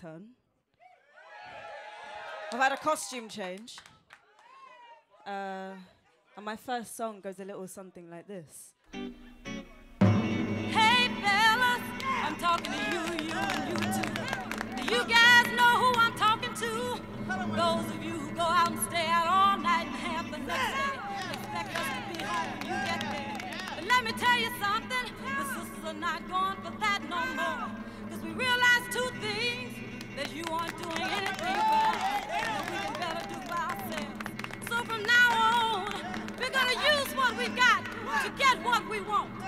turn. I've had a costume change. Uh, and my first song goes a little something like this. Hey fellas, I'm talking to you, you, you too. You guys know who I'm talking to? Those of you who go out and stay out all night and have the next day. Let me tell you something, the sisters are not going for that no more. Cause we realize what we got to get what we want.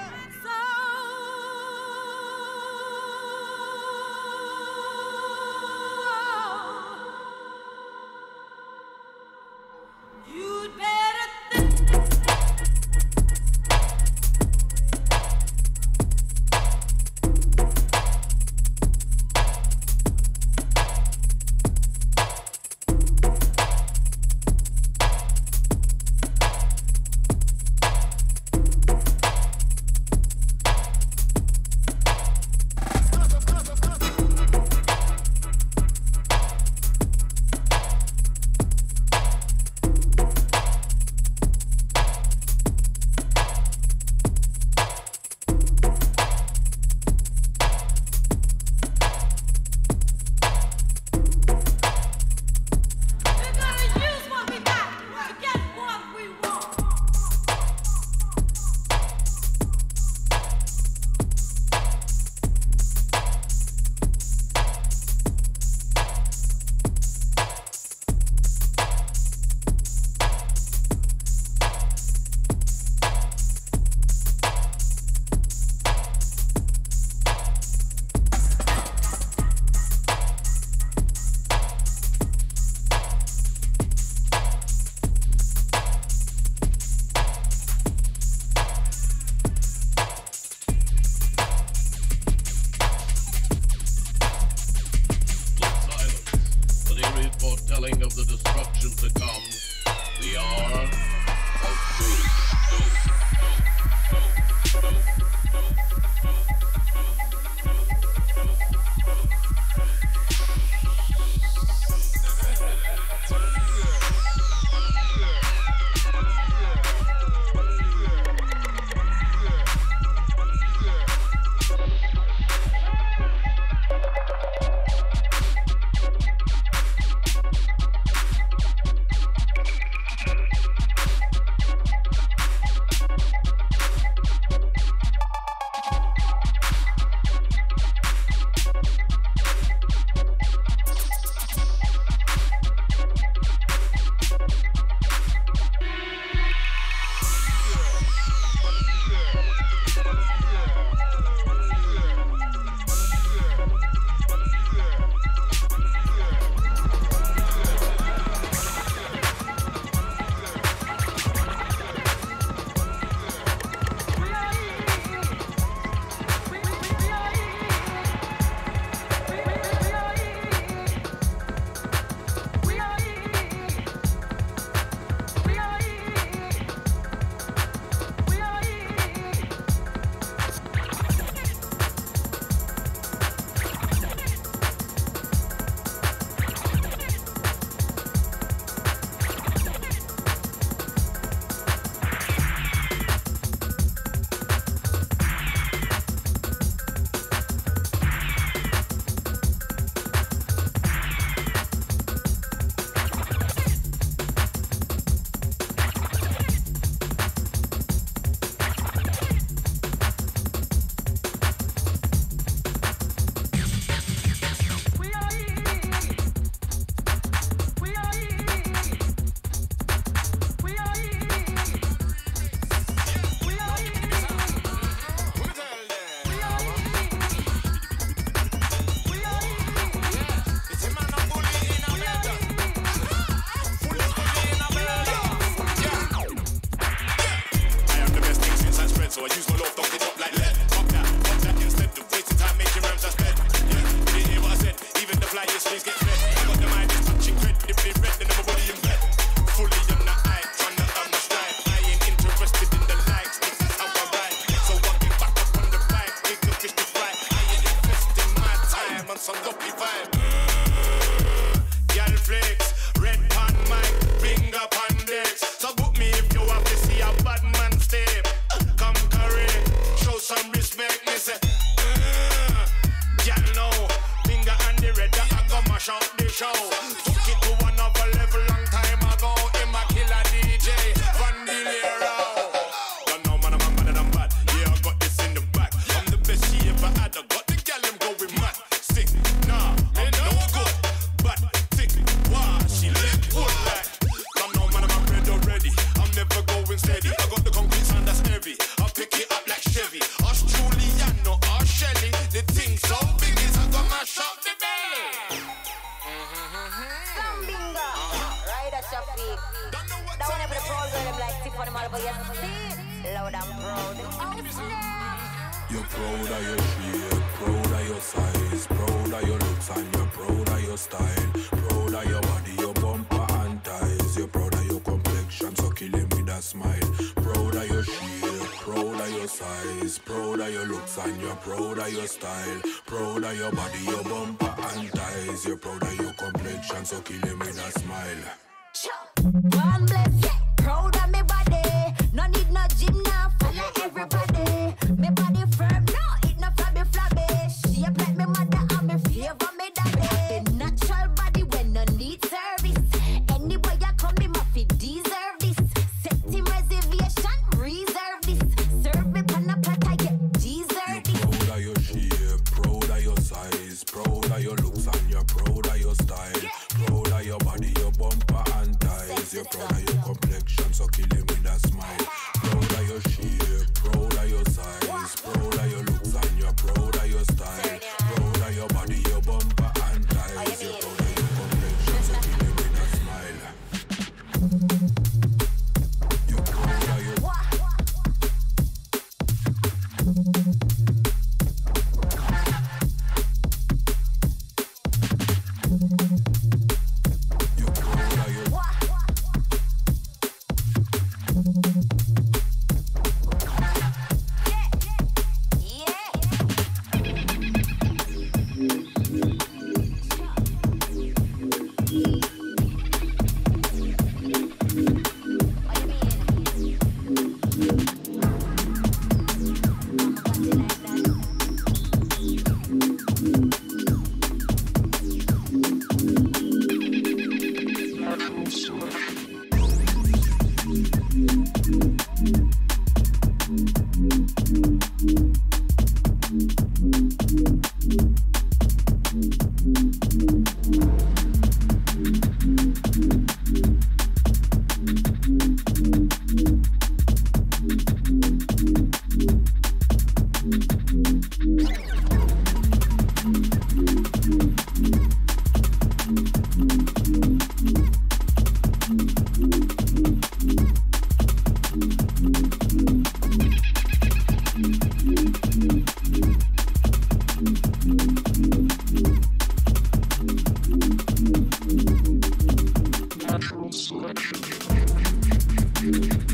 You're proud of your shape, proud of your size, proud of your looks and you're proud of your style. Proud of your body, your bumper and ties. You're proud of your complexion, so kill him with a smile. Proud of your shape, proud of your size, proud of your looks and you're proud of your style. Proud of your body, your bumper and ties. You're proud of your complexion, so kill him with a smile.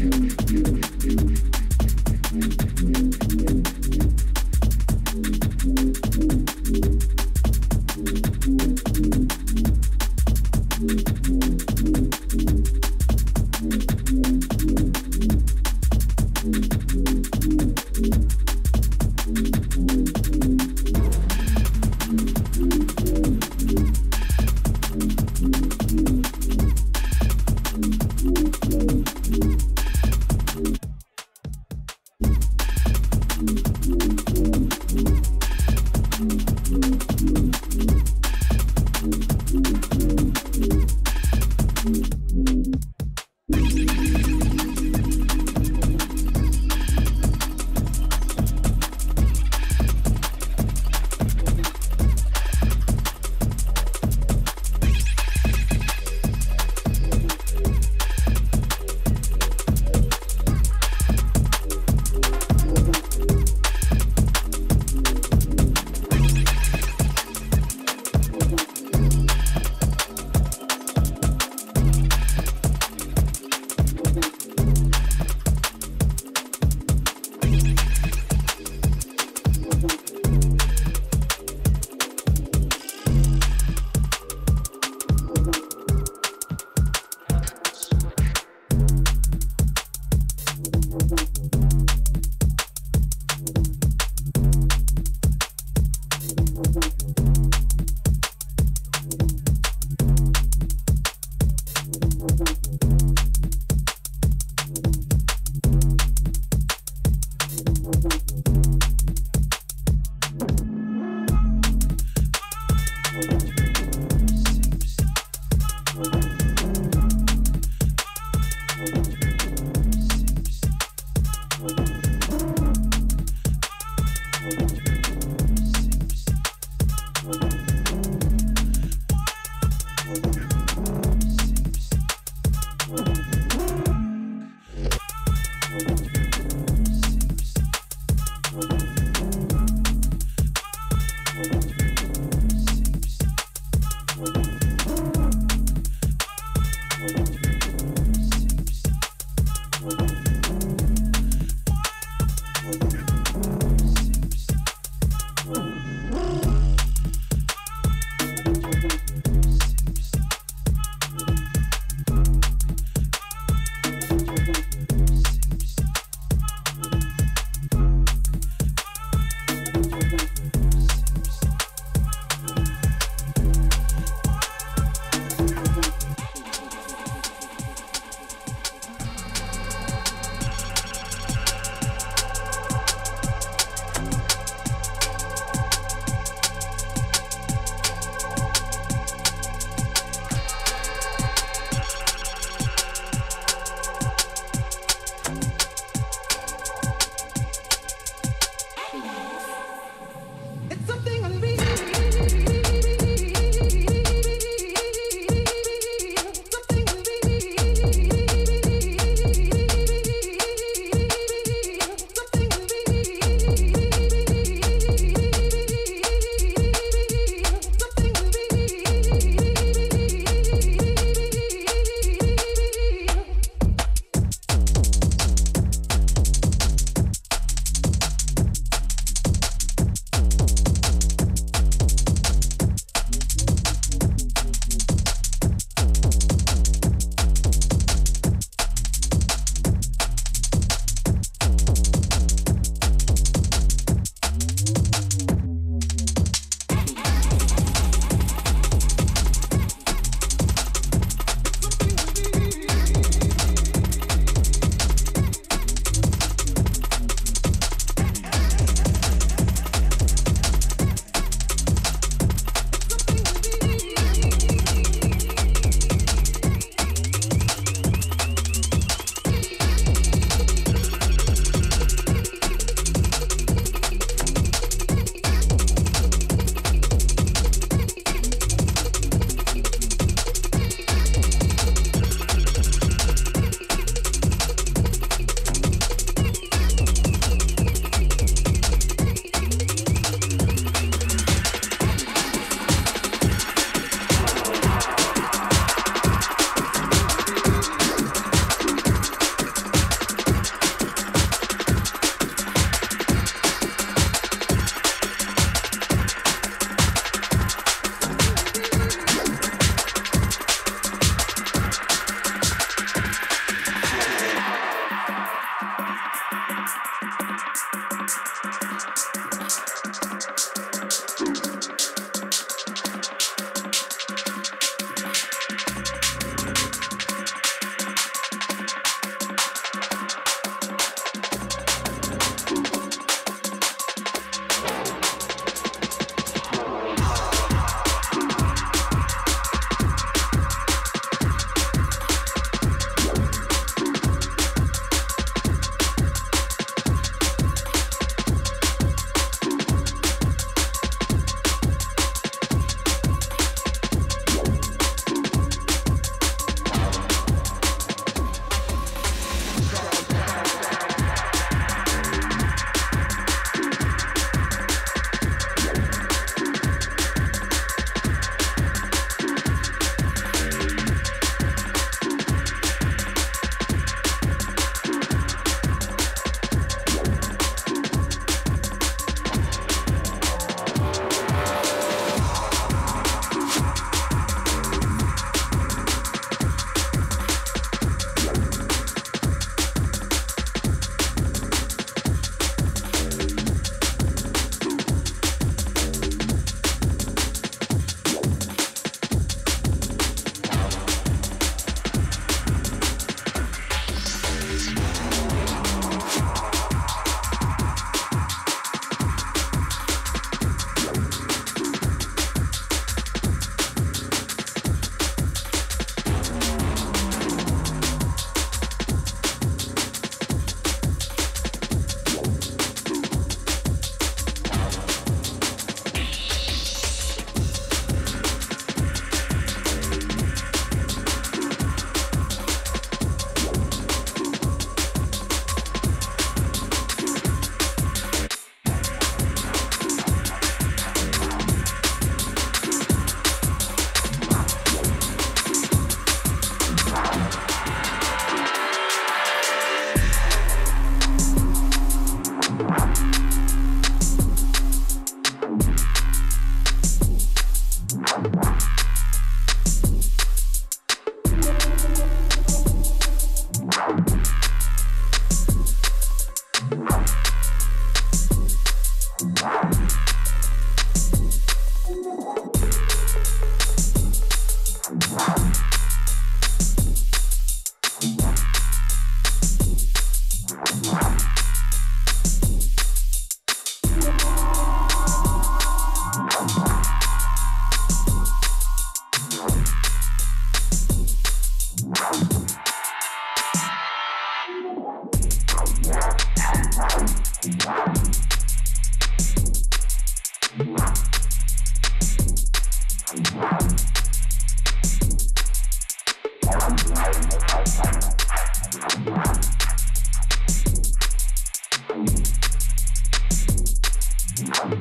you. Keep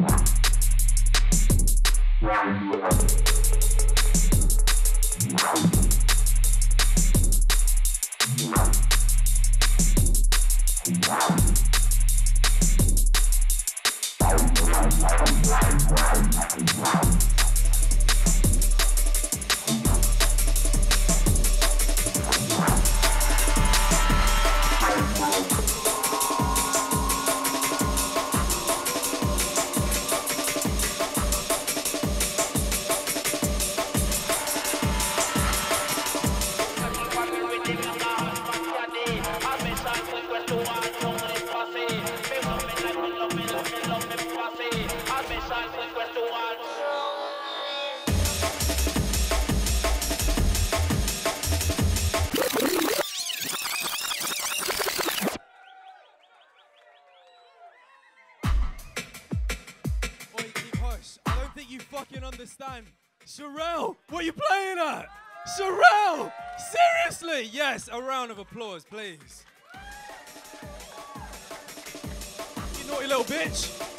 hush. I don't think you fucking understand. Sherelle, what are you playing at? Sherelle! Seriously? Yes, a round of applause, please. You naughty little bitch.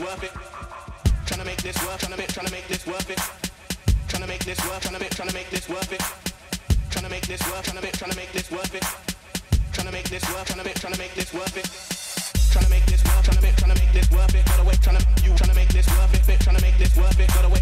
Worth it. Tryna make this world, tryna make, tryna make this worth it. Tryna make this world, tryna make, tryna make this worth it. Tryna make this world, tryna make, tryna make this worth it. Tryna make this world, tryna make, tryna make this worth it. Tryna make this world, tryna make, tryna make this worth it. Gotta wait, tryna you tryna make this worth it. Fit, tryna make this worth it. Gotta wait,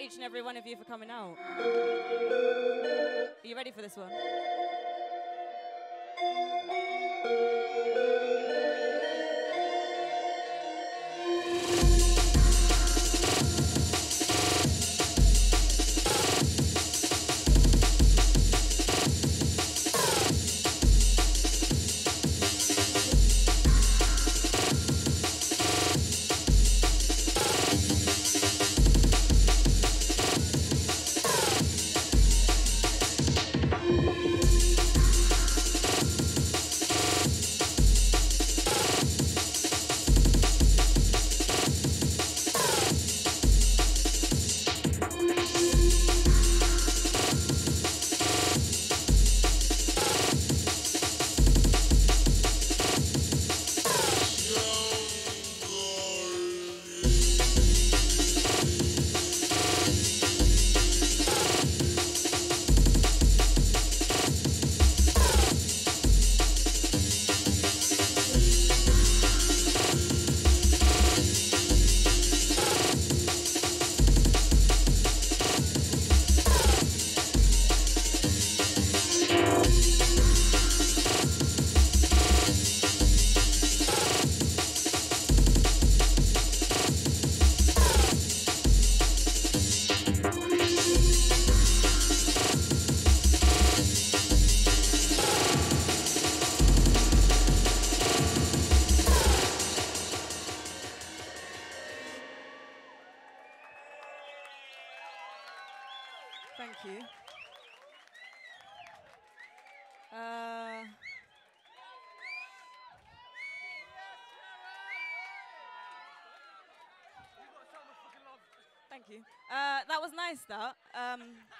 each and every one of you for coming out. Are you ready for this one? That that. Um,